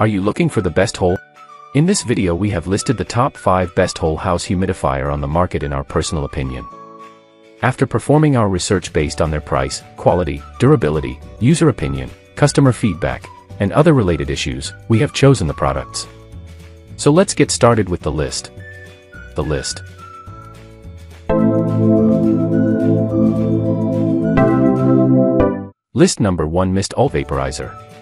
Are you looking for the best whole? In this video we have listed the top 5 best whole house humidifier on the market in our personal opinion. After performing our research based on their price, quality, durability, user opinion, customer feedback, and other related issues, we have chosen the products. So let's get started with the list. The list. List number 1 Mist Ult Vaporizer.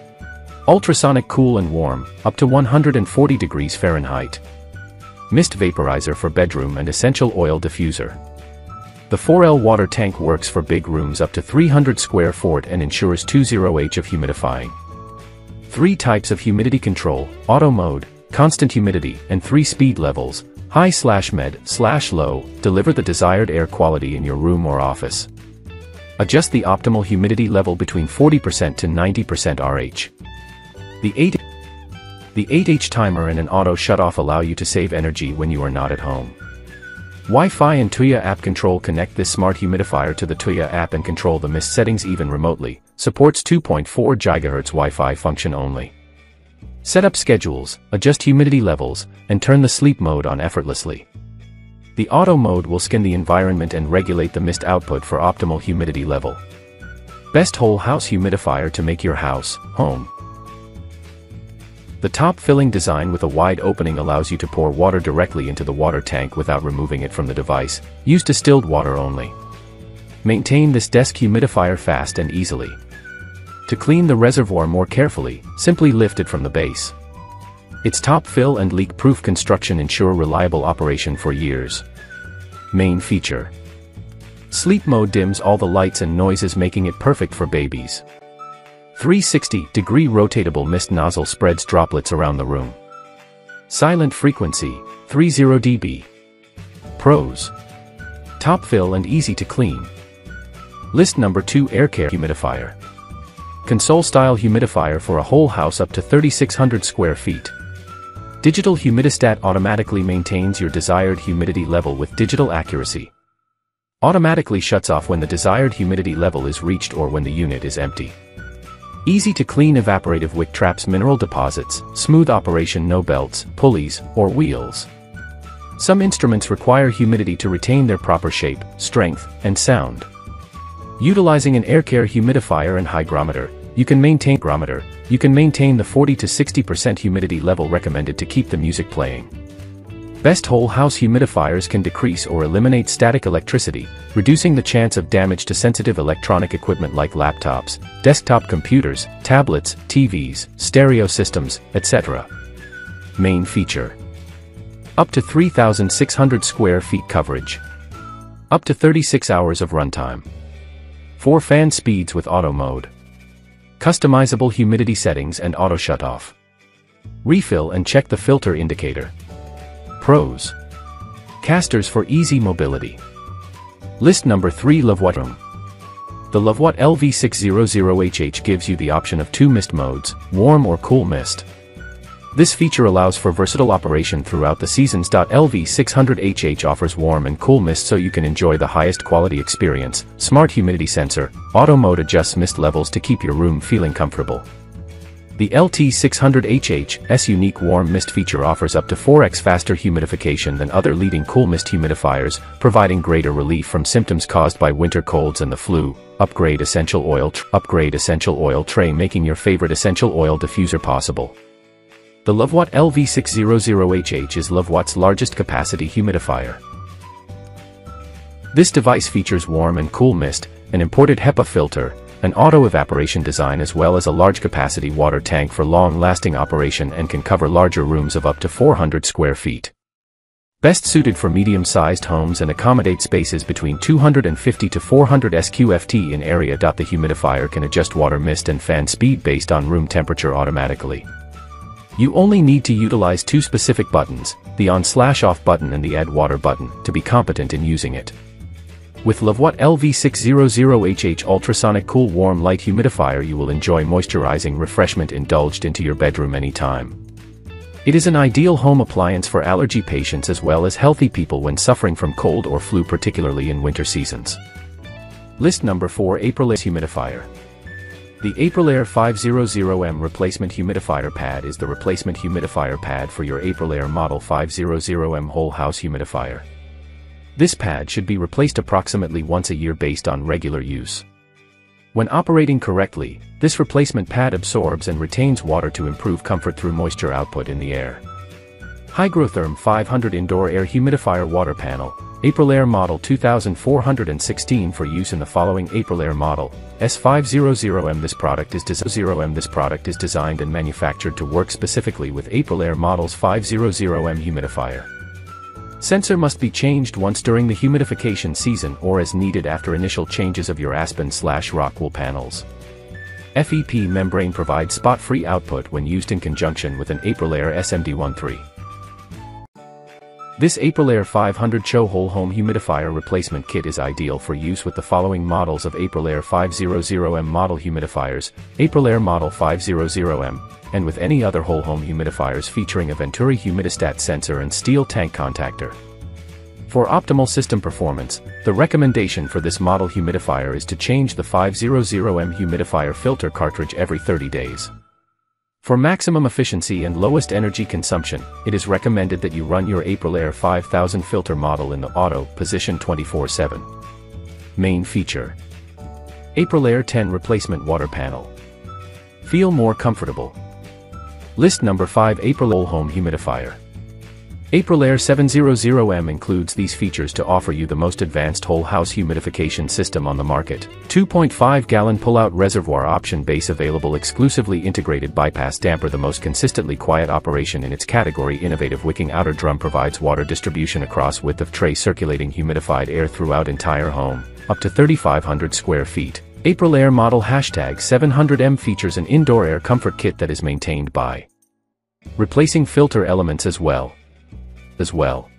Ultrasonic cool and warm, up to 140 degrees Fahrenheit. Mist vaporizer for bedroom and essential oil diffuser. The 4L water tank works for big rooms up to 300 square foot and ensures 20H of humidifying. Three types of humidity control, auto mode, constant humidity, and three speed levels, high slash med slash low, deliver the desired air quality in your room or office. Adjust the optimal humidity level between 40% to 90% RH. The 8 The 8H timer and an auto shut-off allow you to save energy when you are not at home. Wi-Fi and Tuya app control connect this smart humidifier to the Tuya app and control the mist settings even remotely, supports 2.4 GHz Wi-Fi function only. Set up schedules, adjust humidity levels, and turn the sleep mode on effortlessly. The auto mode will scan the environment and regulate the mist output for optimal humidity level. Best whole house humidifier to make your house, home. The top filling design with a wide opening allows you to pour water directly into the water tank without removing it from the device, use distilled water only. Maintain this desk humidifier fast and easily. To clean the reservoir more carefully, simply lift it from the base. Its top fill and leak-proof construction ensure reliable operation for years. Main feature. Sleep mode dims all the lights and noises making it perfect for babies. 360-degree rotatable mist nozzle spreads droplets around the room. Silent frequency, 30 dB. Pros. Top fill and easy to clean. List number 2 Air Care Humidifier. Console-style humidifier for a whole house up to 3600 square feet. Digital Humidistat automatically maintains your desired humidity level with digital accuracy. Automatically shuts off when the desired humidity level is reached or when the unit is empty. Easy to clean evaporative wick traps mineral deposits, smooth operation no belts, pulleys, or wheels. Some instruments require humidity to retain their proper shape, strength, and sound. Utilizing an air care humidifier and hygrometer, you can maintain hygrometer, you can maintain the 40 to 60% humidity level recommended to keep the music playing. Best whole house humidifiers can decrease or eliminate static electricity, reducing the chance of damage to sensitive electronic equipment like laptops, desktop computers, tablets, TVs, stereo systems, etc. Main feature. Up to 3,600 square feet coverage. Up to 36 hours of runtime. 4 fan speeds with auto mode. Customizable humidity settings and auto shutoff. Refill and check the filter indicator. Pros. Casters for easy mobility. List number 3 Levoit Room. The Levoit LV600HH gives you the option of two mist modes, warm or cool mist. This feature allows for versatile operation throughout the seasons. LV600HH offers warm and cool mist so you can enjoy the highest quality experience. Smart humidity sensor, auto mode adjusts mist levels to keep your room feeling comfortable. The LV600HH's unique warm mist feature offers up to 4x faster humidification than other leading cool mist humidifiers, providing greater relief from symptoms caused by winter colds and the flu. Upgrade essential oil Upgrade essential oil tray making your favorite essential oil diffuser possible. The Levoit LV600HH is Levoit's largest capacity humidifier. This device features warm and cool mist, an imported HEPA filter, an auto-evaporation design as well as a large capacity water tank for long-lasting operation and can cover larger rooms of up to 400 square feet. Best suited for medium-sized homes and accommodate spaces between 250 to 400 SQFT in area. The humidifier can adjust water mist and fan speed based on room temperature automatically. You only need to utilize two specific buttons, the on-slash-off button and the add water button, to be competent in using it. With Levoit LV600HH Ultrasonic Cool Warm Light Humidifier you will enjoy moisturizing refreshment indulged into your bedroom anytime. It is an ideal home appliance for allergy patients as well as healthy people when suffering from cold or flu particularly in winter seasons. List number 4 Aprilaire Humidifier The Aprilaire 500M replacement humidifier pad is the replacement humidifier pad for your Aprilaire model 500M whole house humidifier. This pad should be replaced approximately once a year based on regular use. When operating correctly, this replacement pad absorbs and retains water to improve comfort through moisture output in the air. Hygrotherm 500 Indoor Air Humidifier Water Panel, Aprilaire Model 2416 for use in the following Aprilaire Model, S500M This product is 0M This product is designed and manufactured to work specifically with Aprilaire Model's 500M humidifier. Sensor must be changed once during the humidification season or as needed after initial changes of your Aspen slash Rockwool panels. FEP membrane provides spot-free output when used in conjunction with an Aprilaire SMD13. This Aprilaire 500 Cho Whole Home Humidifier Replacement Kit is ideal for use with the following models of Aprilaire 500M model humidifiers, Aprilaire Model 500M, and with any other whole home humidifiers featuring a Venturi humidistat sensor and steel tank contactor. For optimal system performance, the recommendation for this model humidifier is to change the 500M humidifier filter cartridge every 30 days. For maximum efficiency and lowest energy consumption, it is recommended that you run your Aprilaire 5000 filter model in the auto position 24-7. Main feature. Aprilaire 10 replacement water panel. Feel more comfortable. List number 5 Aprilaire Home Humidifier. Aprilaire 700M includes these features to offer you the most advanced whole house humidification system on the market. 2.5 gallon pull-out reservoir option base available exclusively integrated bypass damper the most consistently quiet operation in its category innovative wicking outer drum provides water distribution across width of tray circulating humidified air throughout entire home, up to 3500 square feet. Aprilaire model hashtag 700M features an indoor air comfort kit that is maintained by replacing filter elements as well as well.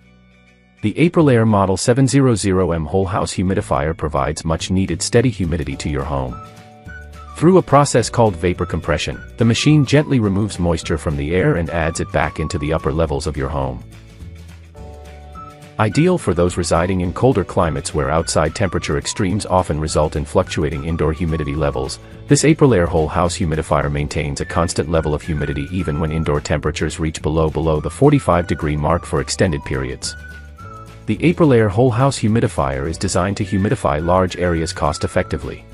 The Aprilaire Model 700M whole house humidifier provides much needed steady humidity to your home. Through a process called vapor compression, the machine gently removes moisture from the air and adds it back into the upper levels of your home. Ideal for those residing in colder climates where outside temperature extremes often result in fluctuating indoor humidity levels, this Aprilaire whole house humidifier maintains a constant level of humidity even when indoor temperatures reach below below the 45 degree mark for extended periods. The Aprilaire whole house humidifier is designed to humidify large areas cost effectively.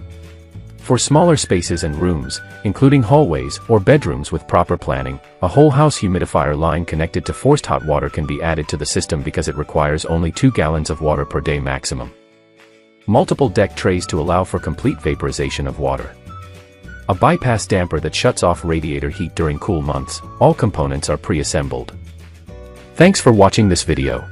For smaller spaces and rooms, including hallways or bedrooms with proper planning, a whole house humidifier line connected to forced hot water can be added to the system because it requires only 2 gallons of water per day maximum. Multiple deck trays to allow for complete vaporization of water. A bypass damper that shuts off radiator heat during cool months, all components are pre-assembled. Thanks for watching this video.